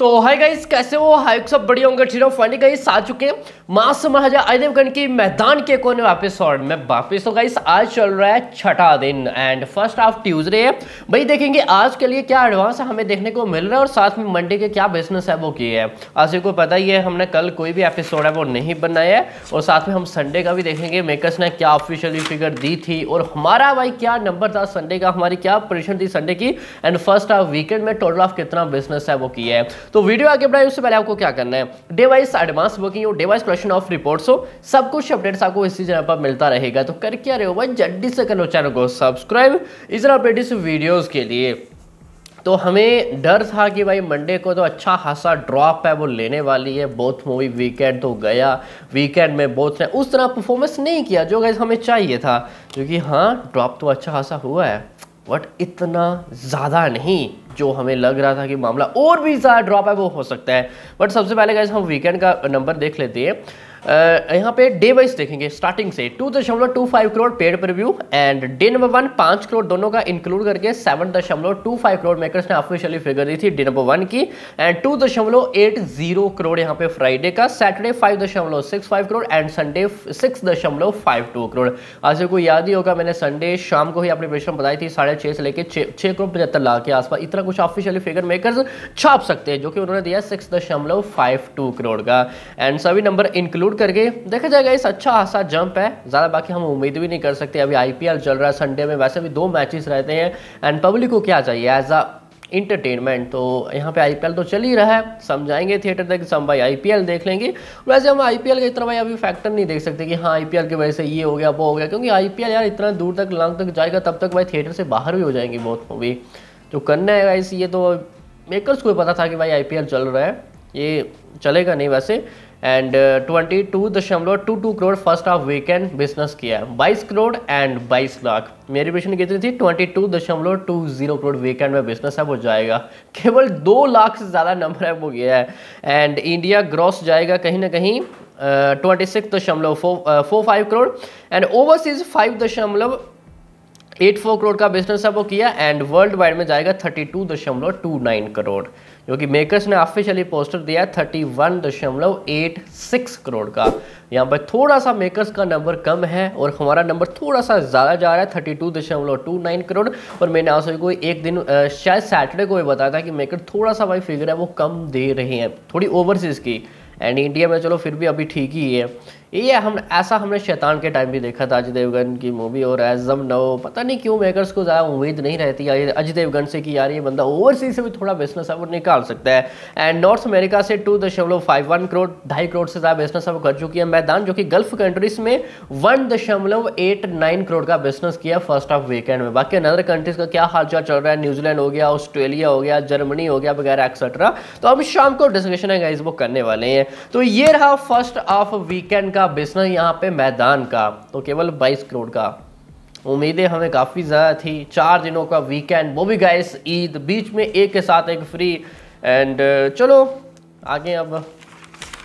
तो hi guys कैसे हो? हाय सब बढ़िया होंगे, ठीक हो? फाइनली गाइस आ चुके हैं मास महाराजा अजयदेवगन की मैदान के कोने वापस में वापस तो गाइस आज चल रहा है छठा दिन एंड फ़र्स्ट हाफ़ ट्यूसडे है। भाई देखेंगे, आज के लिए क्या एडवांस हमें देखने को मिल रहा है और साथ में मंडे के क्या बिज़नेस है वो किए है। आज को पता ही है, हमने कल कोई भी एपिसोड है वो नहीं बनाया है और साथ में हम संडे का भी देखेंगे मेकर्स ने क्या ऑफिशियली फिगर दी थी और हमारा भाई क्या नंबर था संडे का, हमारी क्या पोजिशन थी संडे की। एंड फ़र्स्ट हाफ़ वीकेंड में टोटल ऑफ़ कितना बिज़नेस है वो किया है। तो वीडियो आगे बढ़ाए, उससे पहले आपको क्या करना है? डे वाइज एडवांस बुकिंग हो day wise collection of reports हो, सब कुछ अपडेट्स आपको इसी जगह पर मिलता रहेगा। तो कर क्या रहे हो भाई? जल्दी से करो चैनल को सब्सक्राइब इस अपडेट वीडियोज़ के लिए। तो हमें डर था कि भाई मंडे को तो अच्छा खासा ड्रॉप है, वो लेने वाली है। बहुत मूवी वीकेंड तो गया। वीकेंड में बहुत ने, उस तरह परफॉर्मेंस नहीं किया, जो गैस हमें चाहिए था। क्योंकि हाँ ड्रॉप तो अच्छा खासा हुआ है। बट इतना ज़्यादा नहीं जो हमें लग रहा था कि मामला और भी ज़्यादा ड्रॉप है, वो हो सकता है। बट सबसे पहले गैस हम वीकेंड का नंबर देख लेते हैं। यहाँ पे डे वाइज देखेंगे स्टार्टिंग से टू दशमलव two five crore paid review and day number one पाँच करोड़ दोनों का इंक्लूड करके सेवन दशमलव टू फाइव करोड़ मेकर्स ने ऑफिशियली फिगर दी थी डे नंबर वन की एंड टू दशमलव एट ज़ीरो करोड़ यहाँ पे फ्राइडे का सैटरडे फाइव दशमलव six five crore and Sunday six दशमलव फाइव टू करोड़ आज को याद ही होगा, मैंने संडे शाम को ही अपनी प्रेशन बताई थी, साढ़े छः से लेकर छः करोड़ पचहत्तर लाख के आसपास। इतना कुछ ऑफिशियली फिगर मेकर्स छाप सकते हैं, जो कि उन्होंने दिया सिक्स दशमलव फाइव टू करोड़ का। एंड सभी नंबर इंक्लूड करके। देखा जाएगा, इस अच्छा खासा जंप है। ज़्यादा बाकी हम उम्मीद भी नहीं कर सकते। अभी आईपीएल चल रहा है संडे में। वैसे भी दो मैचेस रहते हैं। एंड पब्लिक को क्या चाहिए? एज अ इंटरटेनमेंट तो यहाँ पे आईपीएल तो चल ही रहा है। समझाएँगे थिएटर तक हम भाई आईपीएल देख लेंगे। वैसे हम आईपीएल का इतना भाई अभी फैक्टर नहीं देख सकते कि हाँ आईपीएल की वजह से ये हो गया, वो हो गया। क्योंकि आईपीएल यार इतना दूर तक लॉन्ग तक जाएगा, तब तक भाई थिएटर से बाहर भी हो जाएँगी बहुत मूवी जो करना है वैसे ये तो मेकर्स को पता था कि भाई आईपीएल चल रहा है। ये चलेगा नहीं वैसे। एंड ट्वेंटी टू दशमलव two two crore first of weekend business किया है बाईस करोड़ एंड बाईस लाख. मेरी विजन कितनी थी? ट्वेंटी टू दशमलव टू ज़ीरो करोड़ वीकेंड में बिज़नेस है वो जाएगा. केवल दो लाख से ज़्यादा नंबर है वो गया है. एंड इंडिया ग्रॉस जाएगा कहीं ना कहीं ट्वेंटी सिक्स दशमलव four five crore and overseas five दशमलव एट फोर करोड़ का बिज़नेस है वो किया. एंड वर्ल्ड वाइड में जाएगा थर्टी टू दशमलव टू नाइन करोड़ जो कि मेकर्स ने ऑफिशियली पोस्टर दिया है थर्टी वन दशमलव एट सिक्स करोड़ का। यहाँ पर थोड़ा सा मेकर्स का नंबर कम है और हमारा नंबर थोड़ा सा ज़्यादा जा रहा है थर्टी टू दशमलव टू नाइन करोड़ और मैंने आप सभी को एक दिन शायद सैटरडे को भी बताया था कि मेकर थोड़ा सा भाई फिगर है, वो कम दे रहे हैं, थोड़ी ओवरसीज़ की। एंड इंडिया में चलो फिर भी अभी ठीक ही है। ये हम ऐसा हमने शैतान के टाइम भी देखा था अजय देवगन की मूवी और एजम नो पता नहीं क्यों मेकर्स को ज़्यादा उम्मीद नहीं रहती अजय देवगन से कि यार ये बंदा ओवरसीज से भी थोड़ा बिज़नेस है वो निकाल सकता है। एंड नॉर्थ अमेरिका से टू दशमलव फाइव वन करोड़ ढाई करोड़ से ज़्यादा बिज़नेस अब कर चुकी है मैदान, जो कि गल्फ कंट्रीज़ में वन दशमलव एट नाइन करोड़ का बिज़नेस किया फ़र्स्ट ऑफ़ वीकेंड में। बाकी अनदर कंट्रीज़ का क्या हाल चाल रहा है? न्यूजीलैंड हो गया ऑस्ट्रेलिया हो गया जर्मनी हो गया वगैरह एक्सेट्रा तो अब शाम को डिस्कशन है गाइज़ वो करने वाले हैं। तो ये रहा फ़र्स्ट ऑफ़ वीकेंड का, बिज़नेस यहाँ पे मैदान का तो केवल 22 करोड़ का। उम्मीदें हमें काफ़ी ज़्यादा थी। चार दिनों का वीकेंड वो भी गाइस ईद, बीच में एक के साथ एक फ्री एंड चलो, आगे अब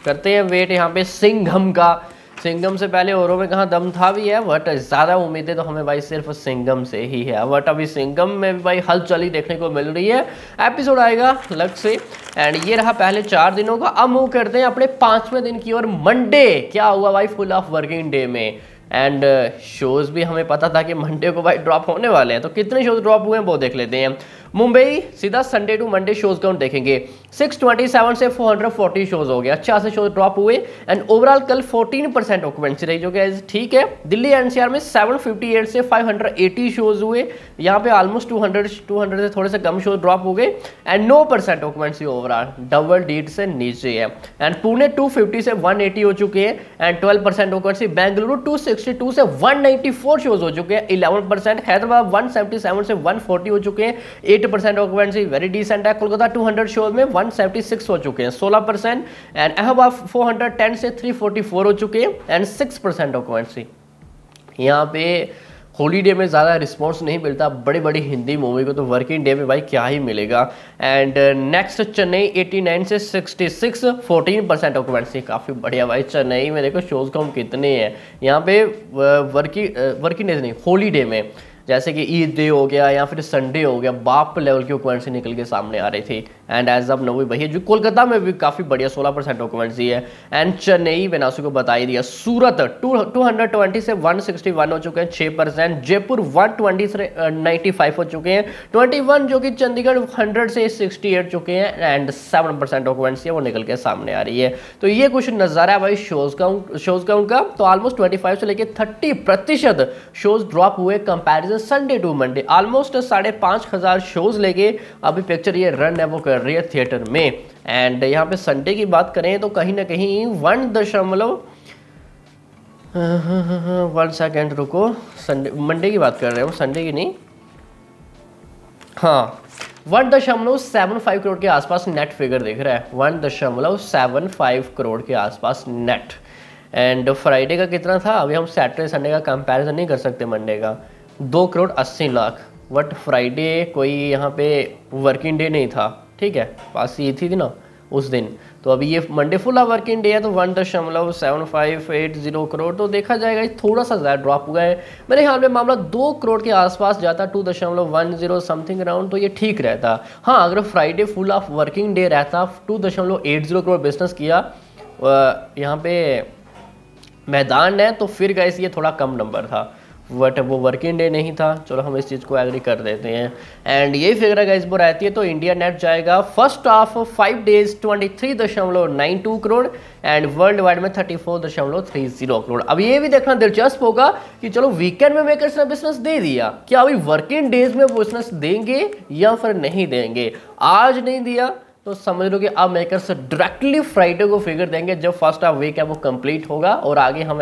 करते हैं वेट यहाँ पे सिंघम का। सिंगम से पहले औरों में कहाँ दम था भी है बट ज़्यादा उम्मीदें तो हमें भाई सिर्फ़ सिंगम से ही है। बट अभी सिंगम में भी भाई हलचल देखने को मिल रही है। एपिसोड आएगा लग से एंड ये रहा पहले चार दिनों का। अब मूव करते हैं अपने पाँचवें दिन की ओर। मंडे क्या हुआ भाई फुल ऑफ़ वर्किंग डे में? एंड शोज़ uh, भी हमें पता था कि मंडे को भाई ड्रॉप होने वाले हैं। तो कितने शोज़ ड्रॉप हुए हैं वो देख लेते हैं। मुंबई सीधा Sunday to Monday shows count देखेंगे। 627 से 440 शोज़ हो गया अच्छा से शोज़ ड्रॉप हुए एंड ओवरऑल कल 14 परसेंट ऑक्यूपेंसी रही जो कि ठीक है। दिल्ली एनसीआर में 758 से 580 शोज़ हुए। यहाँ पे ऑलमोस्ट 200 200 से थोड़े से कम शोज़ ड्रॉप हो गए and no percent occupancy overall double डीट से नीचे है। एंड पुणे 250 से 180 हो चुके हैं एंड 12 परसेंट ऑक्यूपेंसी बेंगलुरु 262 से 194 शोज़ हो चुके हैं। 11 परसेंट हैदराबाद 177 से 140 हो चुके हैं। एट परसेंट वेरी डिसेंट है। कोलकाता 200 शोज़ में 176 हो चुके हैं 16 परसेंट एंड अहबाब 410 से 344 हो चुके हैं एंड 6 परसेंट ऑक्यूपेंसी यहाँ पे हॉलीडे में ज़्यादा रिस्पॉन्स नहीं मिलता बड़ी बड़ी हिंदी मूवी को तो वर्किंग डे में भाई क्या ही मिलेगा? एंड नेक्स्ट चेन्नई 89 से 66 14 परसेंट ऑक्यूपेंसी काफ़ी बढ़िया भाई, चेन्नई में देखो शोज़ कम कितने हैं। यहाँ पे वर्किंग वर्किंग डेज़ नहीं हॉलीडे में। जैसे कि ईद डे हो गया या फिर संडे हो गया, बाप लेवल की ऑक्यूपेंसी निकल के सामने आ रही थी। एंड एज अब नवी भैया जो कोलकाता में भी काफ़ी बढ़िया सोलह परसेंट ऑक्यूपेंसी है एंड चेन्नई मैंने आपको बता ही दिया, Surat two two hundred twenty से वन सिक्सटी वन हो चुके हैं छः परसेंट। जयपुर वन ट्वेंटी से नाइन्टी फाइव हो चुके हैं। ट्वेंटी वन जो कि चंडीगढ़ हंड्रेड से सिक्सटी एट चुके हैं। एंड सेवन परसेंट ऑक्यूपेंसी है वो निकल के सामने आ रही है। तो ये कुछ नज़ारा है भाई शोज़ का शोज़ का तो ऑलमोस्ट ट्वेंटी से लेकर थर्टी प्रतिशत शोज़ ड्रॉप हुए। Comparison Sunday to Monday almost साढ़े पाँच हज़ार शोज़ लेके अभी पिक्चर ये रन है, वो कर रही है थिएटर में। एंड यहाँ पे संडे की बात करें तो कहीं ना कहीं वन दशमलव वन सेकेंड रुको संडे मंडे की बात कर रहे हो संडे की नहीं। हाँ वन दशमलव सेवन फाइव करोड़ के आसपास नेट फिगर दिख रहा है। वन दशमलव सेवन फाइव करोड़ के आसपास नेट एंड फ्राइडे का कितना था? अभी हम सैटरडे संडे का कंपैरिजन नहीं कर सकते मंडे का। दो करोड़ अस्सी लाख। बट फ्राइडे कोई यहाँ पे वर्किंग डे नहीं था ठीक है? पास ये थी, थी ना उस दिन। तो अभी ये मंडे फुल वर्किंग डे है तो वन दशमलव seven five eight zero crore तो देखा जाएगा थोड़ा सा ज़्यादा ड्रॉप हुआ है। मेरे ख्याल में मामला दो करोड़ के आसपास जाता टू दशमलव वन ज़ीरो समथिंग अराउंड तो ये ठीक रहता। हाँ अगर Friday full of working day रहता टू दशमलव एट ज़ीरो करोड़ बिज़नेस किया यहाँ पे मैदान है तो फिर गैस ये थोड़ा कम नंबर था। बट वो वर्किंग डे नहीं था। चलो हम इस चीज़ को एग्री कर देते हैं। एंड यही फिगर अगर इस बार रहती है तो इंडिया नेट जाएगा। First of five days twenty three दशमलव nine two crore and world wide में थर्टी फोर दशमलव थ्री ज़ीरो करोड़ अब ये भी देखना दिलचस्प होगा कि चलो वीकेंड में मेकर्स ने बिज़नेस दे दिया। क्या अभी वर्किंग डेज़ में बिज़नेस देंगे या फिर नहीं देंगे? आज नहीं दिया तो समझ लो कि अब मेकर्स डायरेक्टली फ्राइडे को फिगर देंगे। जब फ़र्स्ट ऑफ़ वीक है, वो कंप्लीट होगा और आगे हम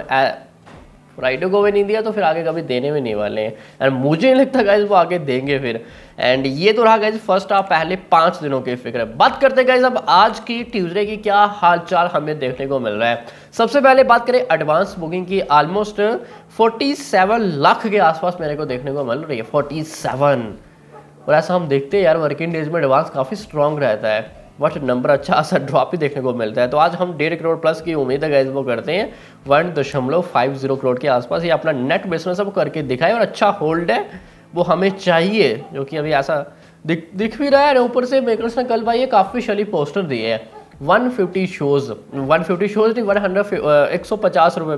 फ्राइडे को भी नहीं दिया तो फिर आगे कभी देने में नहीं वाले हैं। एंड मुझे नहीं लगता गाइज़ वो आगे देंगे फिर। एंड ये तो रहा गाइज़ फ़र्स्ट आप पहले पाँच दिनों की फ़िक्र। है बात करते गाइज़ अब आज की ट्यूजडे की क्या हालचाल हमें देखने को मिल रहा है। सबसे पहले बात करें एडवांस बुकिंग की। ऑलमोस्ट 47 लाख के आसपास मेरे को देखने को मिल रही है। 47 और ऐसा हम देखते हैं यार वर्किंग डेज़ में एडवांस काफ़ी स्ट्रॉन्ग रहता है। बट नंबर अच्छा सा ड्रॉप ही देखने को मिलता है। तो आज हम डेढ़ करोड़ प्लस की उम्मीद है गैस वो करते हैं। वन दशमलव फाइव ज़ीरो करोड़ के आसपास ये अपना नेट बिज़नेस अब करके दिखाए और अच्छा होल्ड है। वो हमें चाहिए, जो कि अभी ऐसा दिख दिख भी रहा है। ऊपर से मेकर्स ने कल भाई ये काफ़ी शली पोस्टर दिए हैं। 150 शोज़ 150 शोज़ नहीं वन हंड्रेड एक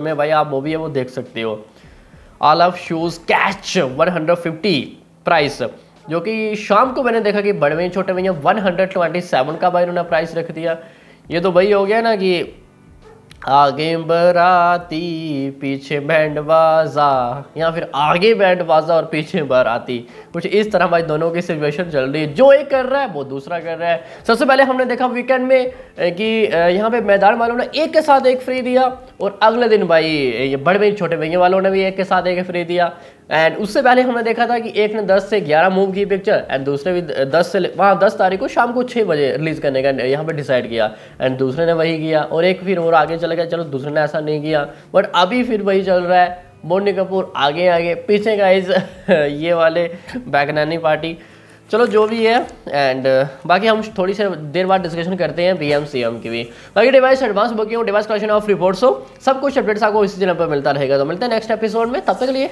में भाई आप मूवी है, वो देख सकते हो। All of shows catch 150 price जो कि शाम को मैंने देखा कि बड़े छोटे भैया वन हंड्रेड ट्वेंटी सेवन का भाई उन्होंने प्राइस रख दिया। ये तो वही हो गया ना कि आगे बराती, पीछे बैंड बाजा या फिर आगे बैंड बाजा और पीछे बराती। कुछ इस तरह भाई दोनों की सिचुएशन चल रही है। जो एक कर रहा है, वो दूसरा कर रहा है। सबसे पहले हमने देखा वीकेंड में कि यहाँ पे मैदान वालों ने एक के साथ एक फ्री दिया और अगले दिन भाई ये बड़े भाई, छोटे भैया वालों ने भी एक के साथ एक फ्री दिया। एंड उससे पहले हमने देखा था कि एक ने 10 से 11 मूव की पिक्चर एंड दूसरे भी 10 से वहाँ 10 तारीख को शाम को 6 बजे रिलीज़ करने का, यहाँ पे डिसाइड किया। एंड दूसरे ने वही किया और एक फिर और आगे चला गया चलो दूसरे ने ऐसा नहीं किया। बट अभी फिर वही चल रहा है। बोनी कपूर आगे आगे पीछे इस ये वाले बैगनानी पार्टी। चलो जो भी है एंड uh, बाकी हम थोड़ी सी देर बाद डिस्कशन करते हैं बी एम सी एम की भी। बाकी day wise advance booking day wise collection of reports हो सब कुछ अपडेट्स आपको इसी चैनल पर मिलता रहेगा। तो मिलते हैं नेक्स्ट एपिसोड में तब तक के लिए